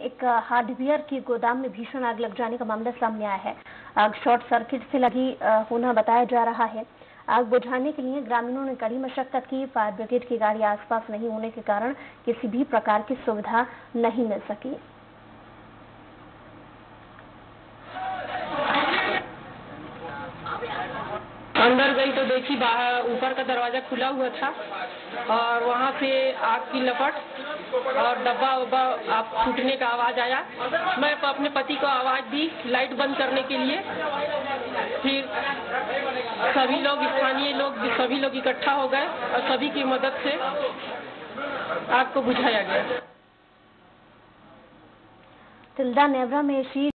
एक हार्डवेयर की गोदाम में भीषण आग लग जाने का मामला सामने आया है। आग शॉर्ट सर्किट से लगी होना बताया जा रहा है। आग बुझाने के लिए ग्रामीणों ने कड़ी मशक्कत की। फायर ब्रिगेड की गाड़ी आसपास नहीं होने के कारण किसी भी प्रकार की सुविधा नहीं मिल सकी। अंदर गई तो देखी, बाहर, ऊपर का दरवाज़ा खुला हुआ था और वहाँ से आग की लपट और डब्बा उब्बा आप फूटने का आवाज़ आया। मैं अपने पति को आवाज़ दी लाइट बंद करने के लिए। फिर सभी लोग, स्थानीय लोग, सभी लोग इकट्ठा हो गए और सभी की मदद से आग को बुझाया गया। तिल्दा नेवरा में शी